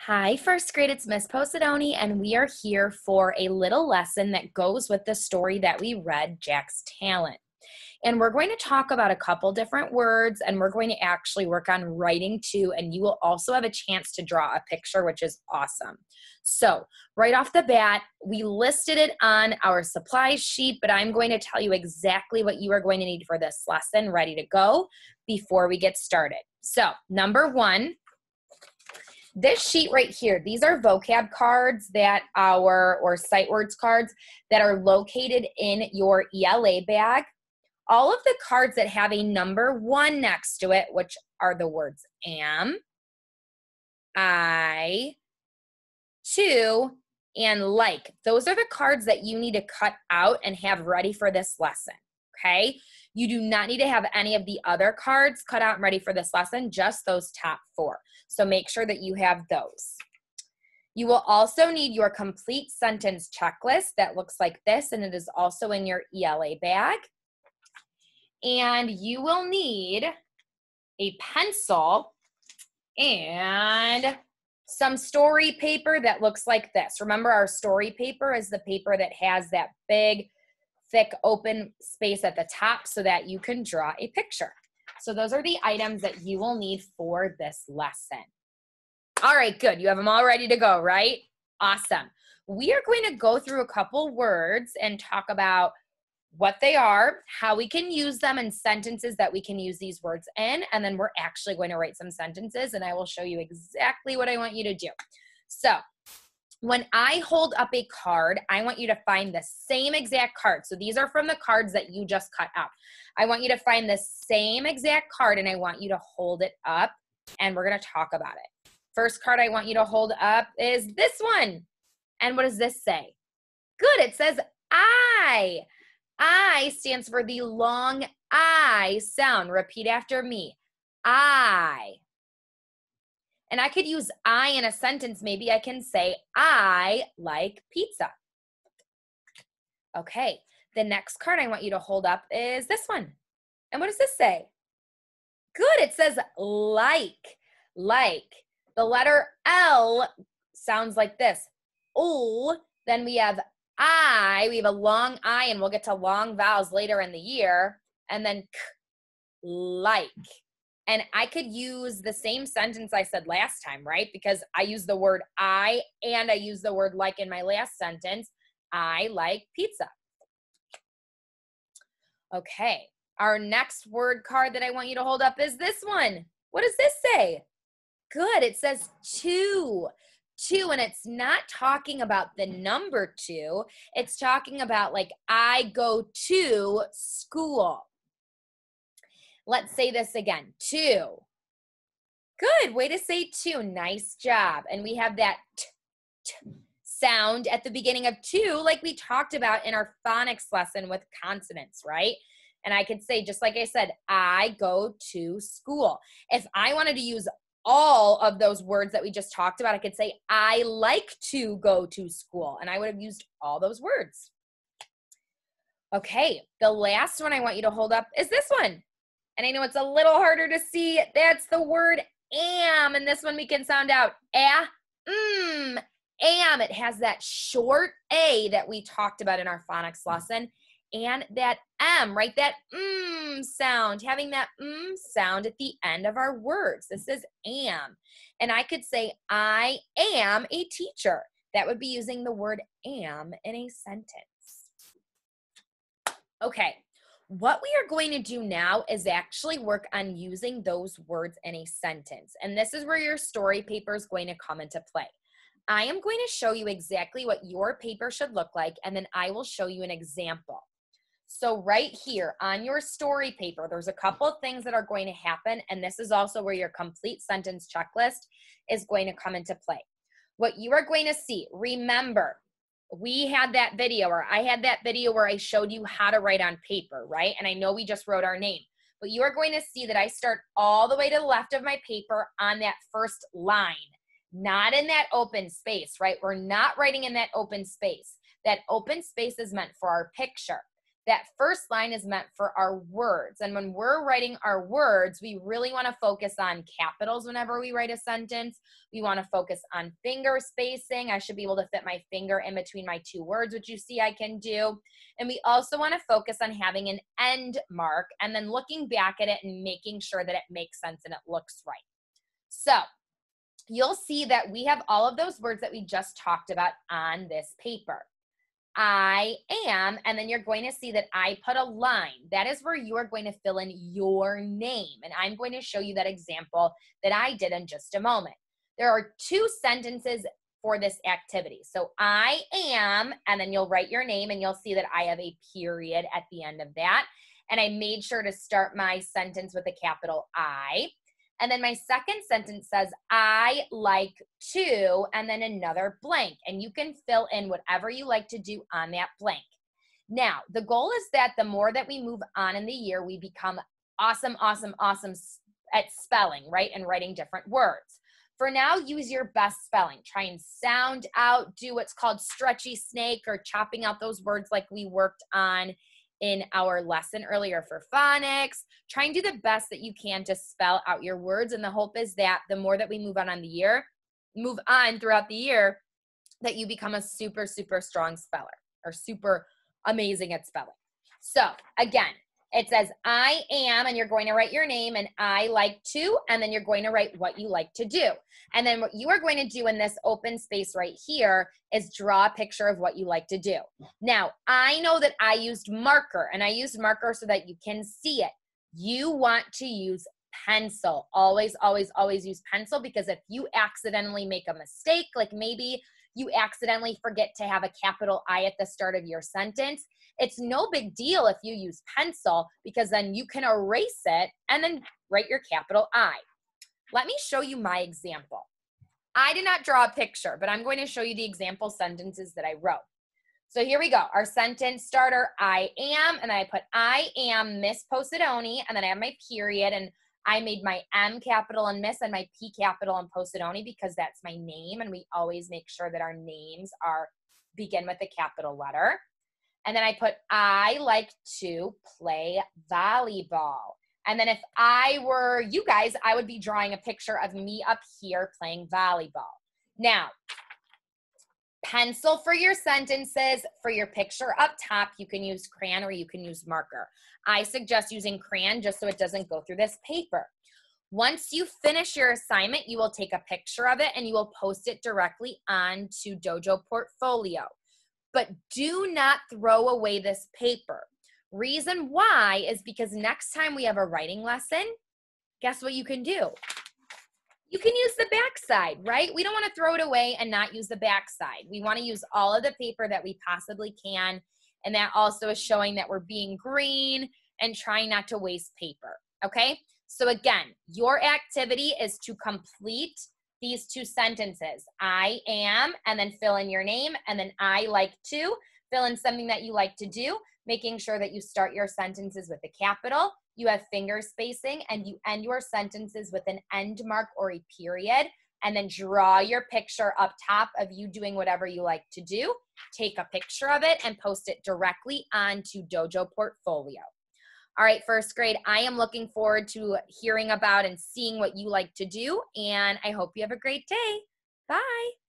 Hi, first grade, it's Miss Possidoni, and we are here for a little lesson that goes with the story that we read, Jack's Talent. And we're going to talk about a couple different words, and we're going to actually work on writing too. And you will also have a chance to draw a picture, which is awesome. So, right off the bat, we listed it on our supplies sheet, but I'm going to tell you exactly what you are going to need for this lesson ready to go before we get started. So, number one, this sheet right here, these are vocab cards that our, or sight words cards that are located in your ELA bag. All of the cards that have a number one next to it, which are the words am, I, to, and like. Those are the cards that you need to cut out and have ready for this lesson. Okay. You do not need to have any of the other cards cut out and ready for this lesson, just those top four. So make sure that you have those. You will also need your complete sentence checklist that looks like this, and it is also in your ELA bag. And you will need a pencil and some story paper that looks like this. Remember, our story paper is the paper that has that big thick open space at the top so that you can draw a picture. So those are the items that you will need for this lesson. All right, good. You have them all ready to go, right? Awesome. We are going to go through a couple words and talk about what they are, how we can use them in sentences that we can use these words in, and then we're actually going to write some sentences and I will show you exactly what I want you to do. So, when I hold up a card, I want you to find the same exact card. So these are from the cards that you just cut out. I want you to find the same exact card and I want you to hold it up and we're going to talk about it. First card I want you to hold up is this one. And what does this say? Good. It says I. I stands for the long I sound. Repeat after me. I. And I could use I in a sentence. Maybe I can say, I like pizza. Okay, the next card I want you to hold up is this one. And what does this say? Good, it says like. Like. The letter L sounds like this. O, then we have I, we have a long I, and we'll get to long vowels later in the year. And then k, like. And I could use the same sentence I said last time, right? Because I use the word I and I use the word like in my last sentence. I like pizza. Okay, our next word card that I want you to hold up is this one. What does this say? Good, it says to. To, and it's not talking about the number two, it's talking about like I go to school. Let's say this again. To. Good. Way to say to. Nice job. And we have that t, t sound at the beginning of to, like we talked about in our phonics lesson with consonants, right? And I could say, just like I said, I go to school. If I wanted to use all of those words that we just talked about, I could say, I like to go to school. And I would have used all those words. Okay, the last one I want you to hold up is this one. And I know it's a little harder to see. That's the word am. And this one we can sound out ah, mm, am. It has that short A that we talked about in our phonics lesson. And that M, right? That mm sound, having that mm sound at the end of our words. This is am. And I could say, I am a teacher. That would be using the word am in a sentence. Okay, what we are going to do now is actually work on using those words in a sentence. And this is where your story paper is going to come into play. I am going to show you exactly what your paper should look like, and then I will show you an example. So right here on your story paper, there's a couple of things that are going to happen, and this is also where your complete sentence checklist is going to come into play. What you are going to see, remember, we had that video or I had that video where I showed you how to write on paper, right? And I know we just wrote our name, but you are going to see that I start all the way to the left of my paper on that first line, not in that open space, right? We're not writing in that open space. That open space is meant for our picture. That first line is meant for our words. And when we're writing our words, we really want to focus on capitals whenever we write a sentence. We want to focus on finger spacing. I should be able to fit my finger in between my two words, which you see I can do. And we also want to focus on having an end mark and then looking back at it and making sure that it makes sense and it looks right. So, you'll see that we have all of those words that we just talked about on this paper. I am, and then you're going to see that I put a line. That is where you are going to fill in your name. And I'm going to show you that example that I did in just a moment. There are two sentences for this activity. So I am, and then you'll write your name and you'll see that I have a period at the end of that. And I made sure to start my sentence with a capital I. And then my second sentence says, I like to, and then another blank. And you can fill in whatever you like to do on that blank. Now, the goal is that the more that we move on in the year, we become awesome, awesome, awesome at spelling, right? And writing different words. For now, use your best spelling. Try and sound out, do what's called stretchy snake or chopping out those words like we worked on in our lesson earlier for phonics. Try and do the best that you can to spell out your words. And the hope is that the more that we move on on the year, move on throughout the year, that you become a super, super strong speller or super amazing at spelling. So again, it says I am, and you're going to write your name, and I like to, and then you're going to write what you like to do. And then what you are going to do in this open space right here is draw a picture of what you like to do. Now, I know that I used marker, and I used marker so that you can see it. You want to use pencil. Always, always, always use pencil because if you accidentally make a mistake, like maybe you accidentally forget to have a capital I at the start of your sentence, it's no big deal if you use pencil because then you can erase it and then write your capital I. Let me show you my example. I did not draw a picture, but I'm going to show you the example sentences that I wrote. So here we go. Our sentence starter, I am, and then I put I am Miss Possidoni, and then I have my period, and I made my M capital and Miss and my P capital and Possidoni because that's my name, and we always make sure that our names are begin with a capital letter. And then I put, I like to play volleyball. And then if I were you guys, I would be drawing a picture of me up here playing volleyball. Now, pencil for your sentences. For your picture up top, you can use crayon or you can use marker. I suggest using crayon just so it doesn't go through this paper. Once you finish your assignment, you will take a picture of it and you will post it directly onto Dojo Portfolio but do not throw away this paper. Reason why is because next time we have a writing lesson, guess what you can do? You can side, right? We don't want to throw it away and not use the back side. We want to use all of the paper that we possibly can. And that also is showing that we're being green and trying not to waste paper. Okay. So again, your activity is to complete these two sentences I am, and then fill in your name, and then I like to, fill in something that you like to do, making sure that you start your sentences with a capital, you have finger spacing, and you end your sentences with an end mark or a period. And then draw your picture up top of you doing whatever you like to do. Take a picture of it and post it directly onto Dojo Portfolio. All right, first grade, I am looking forward to hearing about and seeing what you like to do, and I hope you have a great day. Bye.